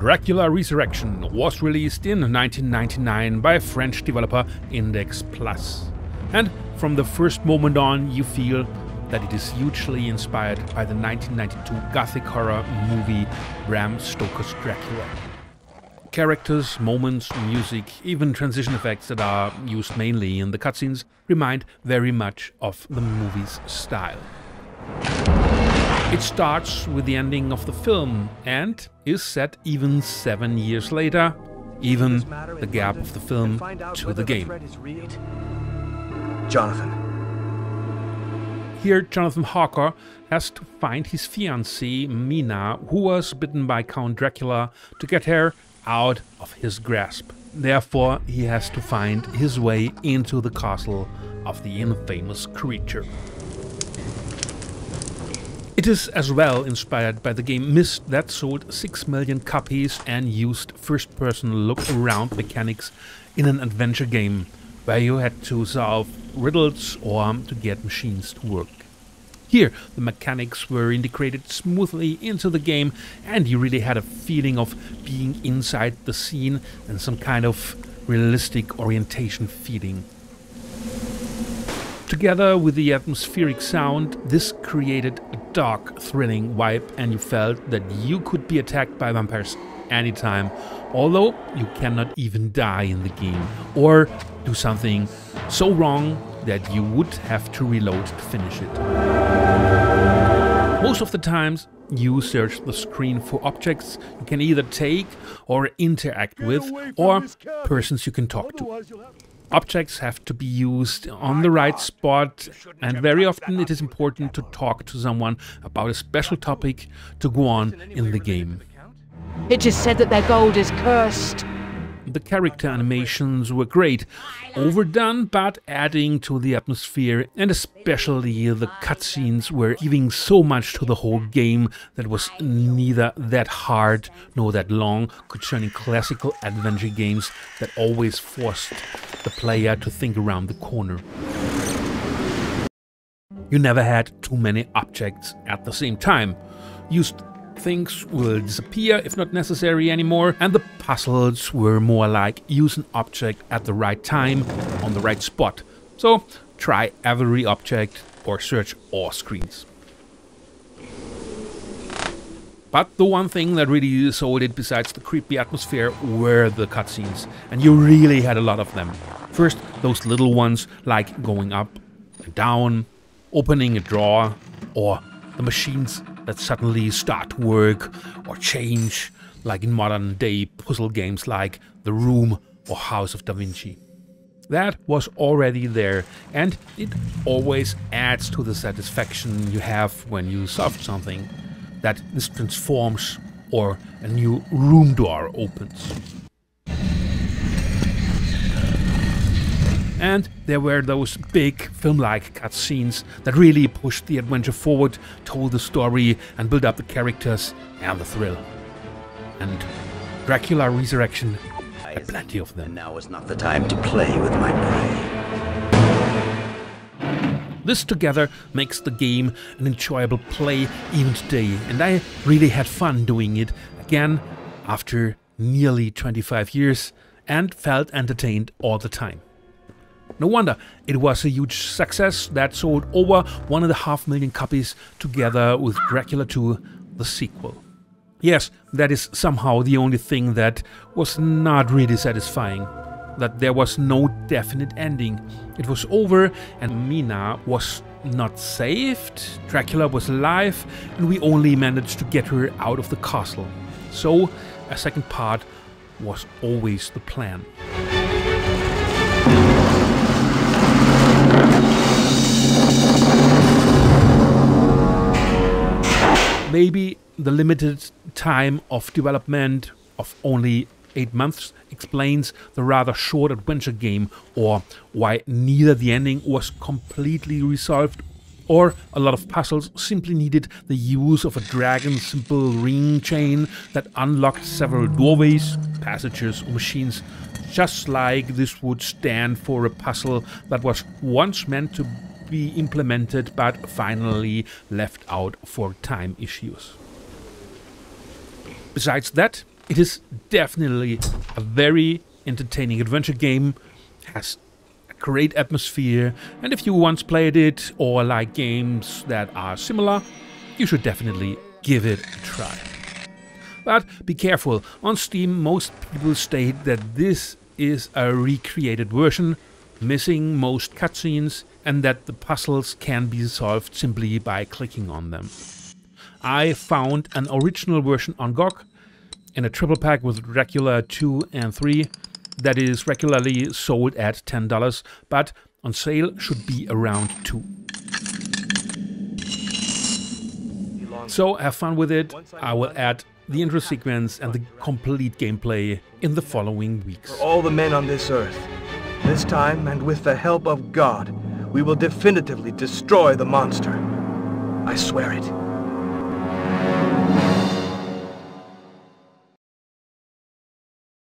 Dracula Resurrection was released in 1999 by French developer Index Plus. And from the first moment on, you feel that it is hugely inspired by the 1992 gothic horror movie Bram Stoker's Dracula. Characters, moments, music, even transition effects that are used mainly in the cutscenes remind very much of the movie's style. It starts with the ending of the film and is set even seven years later, even the gap of the film to the game. Jonathan. Here, Jonathan Harker has to find his fiancée, Mina, who was bitten by Count Dracula, to get her out of his grasp. Therefore, he has to find his way into the castle of the infamous creature. It is as well inspired by the game Myst that sold 6 million copies and used first-person look-around mechanics in an adventure game where you had to solve riddles or to get machines to work. Here, the mechanics were integrated smoothly into the game and you really had a feeling of being inside the scene and some kind of realistic orientation feeling. Together with the atmospheric sound, this created a dark, thrilling vibe, and you felt that you could be attacked by vampires anytime, although you cannot even die in the game, or do something so wrong that you would have to reload to finish it. Most of the times, you search the screen for objects you can either take or interact with, or persons you can talk to. Objects have to be used on the right spot, and very often it is important to talk to someone about a special topic to go on in the game. It just said that their gold is cursed. The character animations were great, overdone but adding to the atmosphere, and especially the cutscenes were giving so much to the whole game that was neither that hard nor that long, concerning classical adventure games that always forced the player to think around the corner. You never had too many objects at the same time. Used things will disappear if not necessary anymore, and the puzzles were more like use an object at the right time on the right spot. So try every object or search all screens. But the one thing that really sold it besides the creepy atmosphere were the cutscenes, and you really had a lot of them. First, those little ones like going up and down, opening a drawer, or the machines that suddenly start work or change, like in modern day puzzle games like The Room or House of Da Vinci. That was already there, and it always adds to the satisfaction you have when you solve something that this transforms or a new room door opens. And there were those big film-like cutscenes that really pushed the adventure forward, told the story and built up the characters and the thrill. And Dracula Resurrection had plenty of them. And now is not the time to play with my prey. This together makes the game an enjoyable play even today, and I really had fun doing it again after nearly 25 years and felt entertained all the time. No wonder it was a huge success that sold over one and a half million copies together with Dracula 2, the sequel. Yes, that is somehow the only thing that was not really satisfying. That there was no definite ending. It was over and Mina was not saved, Dracula was alive, and we only managed to get her out of the castle. So, a second part was always the plan. Maybe the limited time of development of only 8 months explains the rather short adventure game or why neither the ending was completely resolved or a lot of puzzles simply needed the use of a dragon simple ring chain that unlocked several doorways, passages or machines just like this would stand for a puzzle that was once meant to be implemented but finally left out for time issues. Besides that, It is definitely a very entertaining adventure game, has a great atmosphere, and if you once played it or like games that are similar, you should definitely give it a try. But be careful, on Steam most people state that this is a recreated version, missing most cutscenes, and that the puzzles can be solved simply by clicking on them. I found an original version on GOG in a triple pack with Dracula 2 and 3 that is regularly sold at $10, but on sale should be around 2. So have fun with it. I will add the intro sequence and the complete gameplay in the following weeks. For all the men on this earth, this time and with the help of God, we will definitively destroy the monster. I swear it.